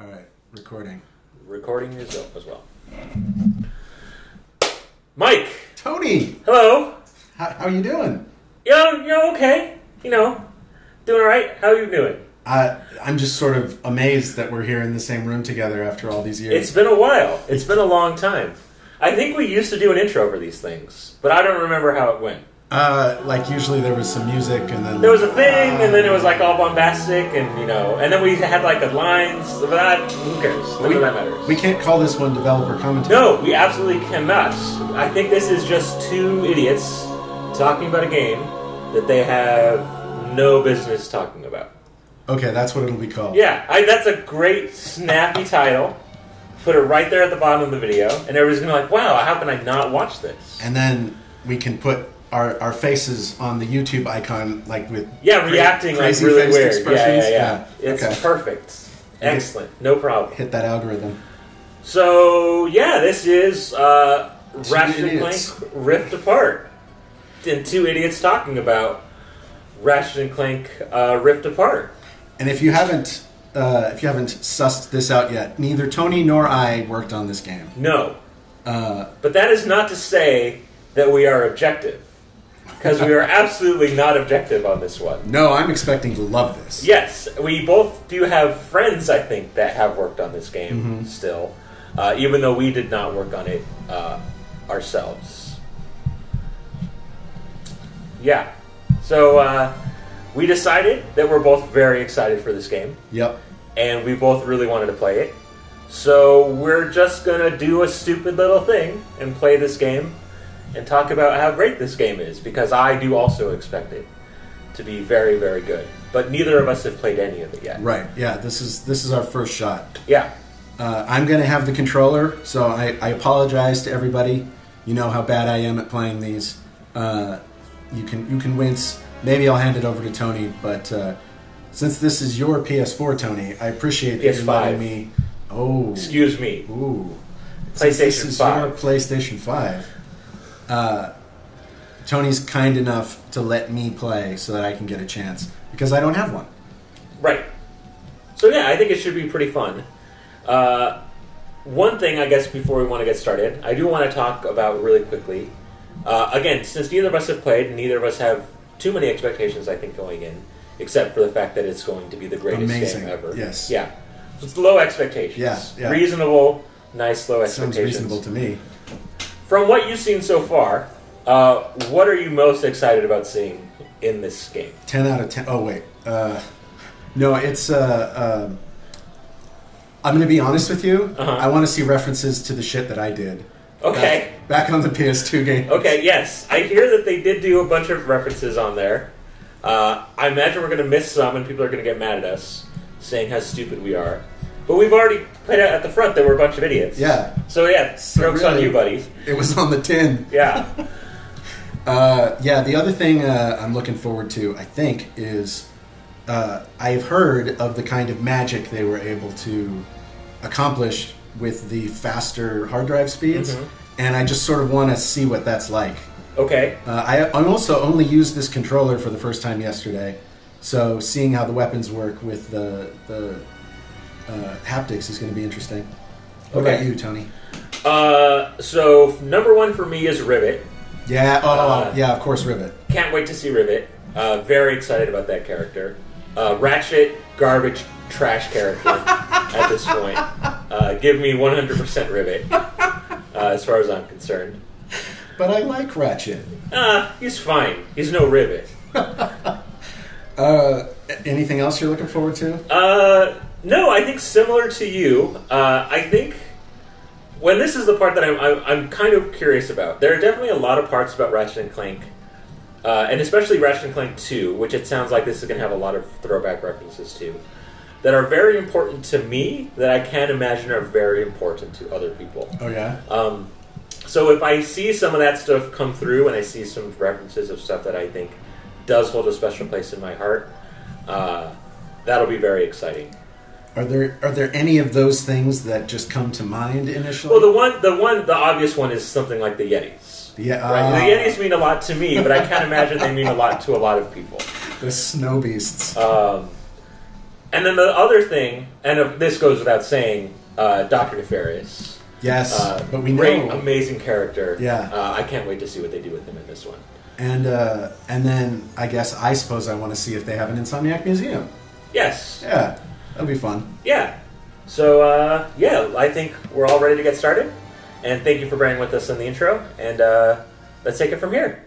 All right, recording. Recording is up as well. Mike, Tony, hello. how, how you doing? Yeah, yeah, okay. You know, doing all right. How are you doing? Uh, I'm just sort of amazed that we're here in the same room together after all these years. It's been a while. It's been a long time. I think we used to do an intro for these things, but I don't remember how it went. Uh, like usually there was some music and then There was a thing, and then it was like all bombastic, and you know, and then we had like the lines. But that, who cares? None we, of that matters. we can't call this one developer commentary. No, we absolutely cannot. I think this is just two idiots talking about a game that they have no business talking about. Okay, that's what it'll be called. Yeah, I, that's a great, snappy title. Put it right there at the bottom of the video, and everybody's gonna be like, "Wow, how can I not watch this?" And then we can put our, our faces on the YouTube icon, like with Yeah, cra- reacting like really weird. Yeah, yeah, expressions. yeah. It's okay. perfect. Excellent. No problem. Hit that algorithm. So yeah, this is uh, Two Ratchet and. Clank Rift Apart, and two idiots talking about Ratchet and Clank uh, Rift Apart. And if you haven't uh, if you haven't sussed this out yet, neither Tony nor I worked on this game. No, Uh, but that is not to say that we are objective, because we are absolutely not objective on this one. no, I'm expecting to love this. Yes, we both do have friends, I think, that have worked on this game Mm-hmm. still, uh, even though we did not work on it uh, ourselves. Yeah. So uh, we decided that we're both very excited for this game, Yep. and we both really wanted to play it. So we're just gonna do a stupid little thing and play this game and talk about how great this game is because I do also expect it to be very, very good. But neither of us have played any of it yet. Right. Yeah. This is this is our first shot. Yeah. Uh, I'm going to have the controller, so I, I apologize to everybody. You know how bad I am at playing these. Uh, you can you can wince. Maybe I'll hand it over to Tony, but uh, since this is your PS4, Tony, I appreciate that you're PS5. letting me. Oh, Excuse me. Ooh. Since this PlayStation is 5. your PlayStation 5. Uh, Tony's kind enough to let me play so that I can get a chance because I don't have one. Right. So yeah, I think it should be pretty fun. Uh, one thing, I guess, before we want to get started, I do want to talk about really quickly. Uh, again, since neither of us have played, neither of us have too many expectations. I think going in, except for the fact that it's going to be the greatest Amazing. game ever. Yes. Yeah. So it's low expectations. Yeah, yeah. Reasonable, nice low expectations. Sounds reasonable to me. From what you've seen so far, uh, what are you most excited about seeing in this game? 10 out of 10. Oh, wait. Uh, no, it's. Uh, um I'm going to be honest with you. Uh-huh. I want to see references to the shit that I did. Okay. Back, back on the PS2 game. Okay, yes. I hear that they did do a bunch of references on there. Uh, I imagine we're going to miss some and people are going to get mad at us, saying how stupid we are. But we've already played out at the front that we're a bunch of idiots. Yeah. So, yeah, strokes on you, buddy. It was on the tin. Yeah. Uh, yeah, the other thing uh, I'm looking forward to, I think, is uh, I've heard of the kind of magic they were able to accomplish with the faster hard drive speeds, Mhm. and I just sort of want to see what that's like. Okay. Uh, I, I also only used this controller for the first time yesterday, so seeing how the weapons work with the the uh, haptics is going to be interesting. What Okay. about you, Tony? Uh, so, number one for me is Rivet. Yeah. Oh, Uh, yeah. Of course, Rivet. Can't wait to see Rivet. Uh, very excited about that character. Uh, Ratchet, garbage, trash character at this point. Uh, give me 100% Rivet, uh, as far as I'm concerned. But I like Ratchet. Uh, he's fine. He's no Rivet. Uh, anything else you're looking forward to? Uh, no, I think similar to you. Uh, I think when this is the part that I'm, I'm, I'm kind of curious about. There are definitely a lot of parts about Ratchet and Clank, uh, and especially Ratchet and Clank 2, which it sounds like this is going to have a lot of throwback references to, that are very important to me that I can't imagine are very important to other people. Oh yeah. Um, so if I see some of that stuff come through and I see some references of stuff that I think does hold a special place in my heart, uh, that'll be very exciting. Are there are there any of those things that just come to mind initially? Well, the one, the one, the obvious one is something like the Yetis. yeah, Right? uh, the Yetis mean a lot to me, but I can't imagine they mean a lot to a lot of people. the snow beasts. Um, and then the other thing, and this goes without saying, uh, Doctor Nefarious. Yes, Uh, but we great, know. amazing character. Yeah. uh, I can't wait to see what they do with him in this one. And uh, and then I guess I suppose I want to see if they have an Insomniac museum. Yes, Yeah, that'll be fun. yeah. So uh, yeah, I think we're all ready to get started. And thank you for bearing with us in the intro. And uh, let's take it from here.